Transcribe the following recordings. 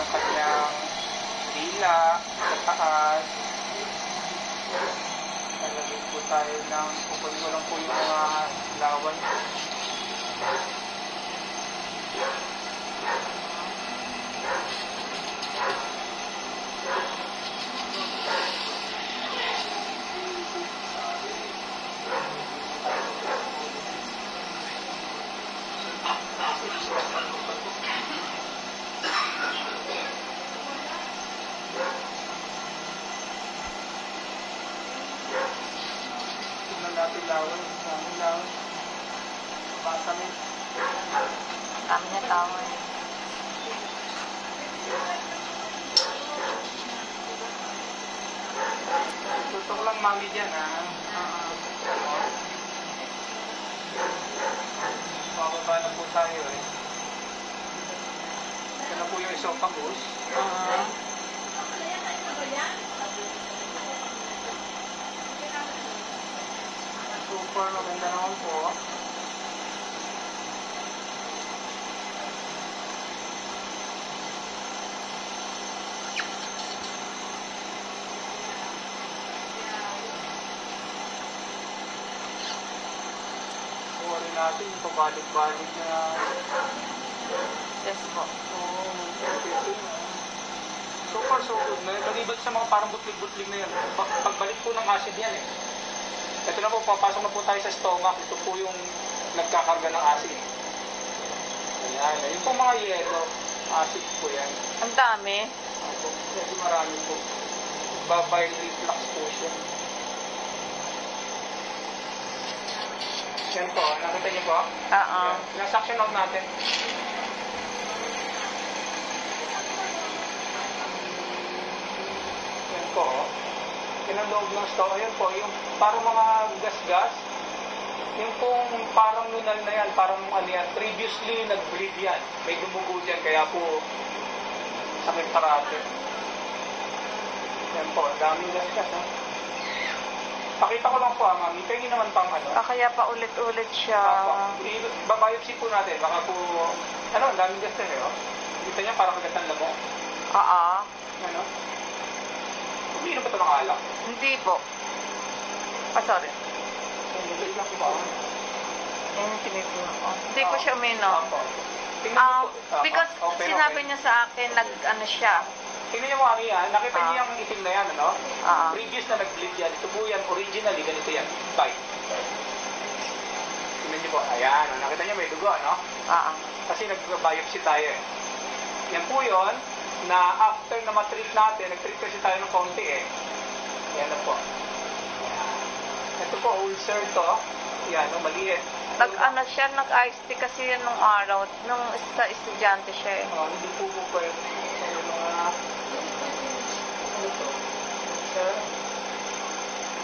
yung kanyang dila sa taas. Nalagay po tayo ng kukunin ko lang po yung mga lawan. Tingnan natin lawan. Dami lawan. Basa mo. Dami na eh. Gusto ko lang mami dyan ha. Oo. Bababa na po tayo eh. Ito na po yung esophagus. Oo. Super maganda naman po. Rin natin pabalik-balik na Yes po. Oo, okay. So far, so good. Maliban sa mga parang butlig-butlig na yan. Pag- Pagbalik po ng acid yan eh. Ito na po, papasok na po tayo sa stomach. Ito po yung nagkakarga ng acid. Ayan. Yung po mga yellow, acid po yan. Ang dami. Ako, medyo marami po. Babile reflux po siya. Yan po, nakita niyo po? Oo. Yan. Sinasuction out natin. Yan po. Oh. Yan ang loob ng store. Ayan po, yung parang mga gas-gas. Yung pong parang nunal na yan, parang ano yan, previously nag-bleed yan. May dumugo dyan, kaya po sakit parati. Yan po, daming gas-gas. Ha? Pakita ko lang po, ha, mami. Pwede naman pang ano. Ah, kaya pa ulit-ulit siya. Apo. I- Babiopsy po natin. Baka po, ano, ang daming gas na eh, oh. Kita niya, parang kagat ng lamok. Oo. Ano? Umiinom ba ito ng alak? Hindi po. Ah, sorry. Hindi lang po yung. Hindi ko siya uminom. Ah. Apo. because sinabi niya sa akin, nag, ano siya. Tingnan niyo mami yan. Nakita niyo Ah. yung itim na yan, ano? Oo. Previous na nag-bleed yan. Ito po yan, originally, ganito yan. Bite. Tingnan niyo po. Ayan, nakita niyo may dugo, ano? Oo. Kasi nag-biopsy tayo eh. Yan po yun, na after na matreat natin, nag-treat kasi tayo ng konti eh. Yan na po. Yan. Ito po, ulcer to. Yan, no, maliit. Nag, ano siya, nag-iced tea kasi yun nung araw, nung sa estudyante siya eh. Oh, hindi po po pwede. May mga... Ano to? Ulcer.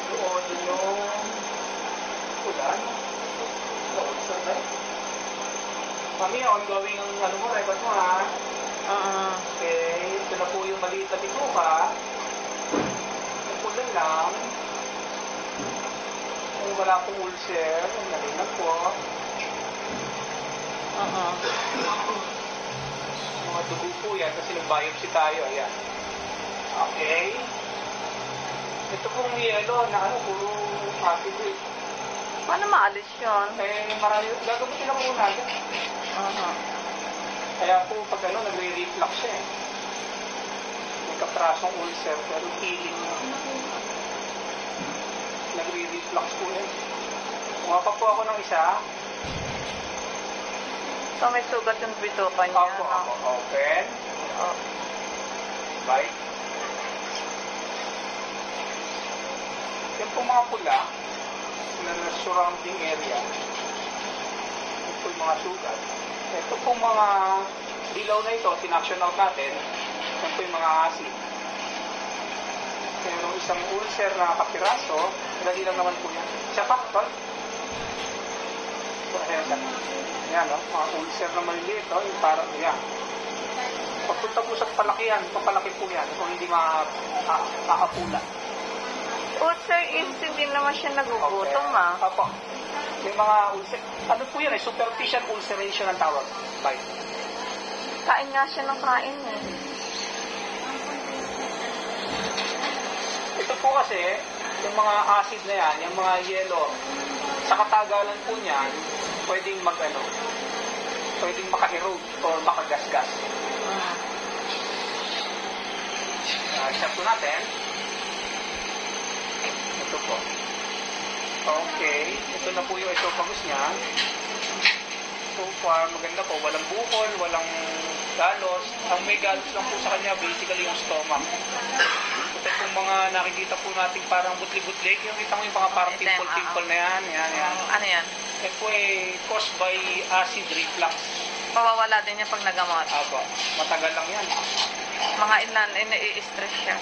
Doon yung... Pula. Ulcer na. Mami, ongoing ang ano mo, record mo ha. Oo. Okay, ito na po yung maliit na bituka. Pula lang. Kung wala pong ulcer, nalin na po. Oo. Mga dugo po yan kasi nag-biopsy tayo. Ayan. Okay. Ito pong yellow na ano, puro eh. Paano maalis yun? Eh, marami. Gagamutin lang muna natin. Oo. Kaya po pag ano, nagre-reflux siya eh. May kaprasong ulcer pero healing na. Nagre-reflux po yan. Kuha pa po ako ng isa. So may sugat yung bituka niya, Opo, no? opo. Open. Oo. Bite. Yan po mga pula na surrounding area. Ito yung mga sugat. Ito po mga dilaw na ito, sinaction out natin. Yan po yung mga acid. Pero isang ulcer na kapiraso, dali lang naman po yan. Siya pa, tol. Ito, ayan siya. Yan, no? mga ulcer na maliliit, no? yung parang, yan. Papunta po sa palakihan, papalaki po yan kung hindi ma ma- makapula. Ulcer is hindi naman siya nagugutom ah. Opo. May mga ulcer. Ano po yan eh? Superficial ulceration ang tawag. Bakit? Kain nga siya ng kain eh. Ito po kasi, yung mga acid na yan, yung mga yellow, sa katagalan po niyan, pwedeng mag ano, pwedeng maka-erode o makagasgas. Uh, check po natin. Okay. Ito na po yung esophagus niya. So far, maganda po. Walang bukol, walang galos. Ang may galos lang po sa kanya, basically yung stomach. Ito pong mga nakikita po natin parang butli-butli. Yung kita mo yung mga parang pimple-pimple na yan. Yan, yan. Ano yan? Ito po ay caused by acid reflux. Mawawala din yan pag nagamot. Aba, matagal lang yan. Mga ilan, ini-stress siya.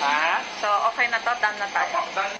Ha? So, okay na to, done na tayo. Dan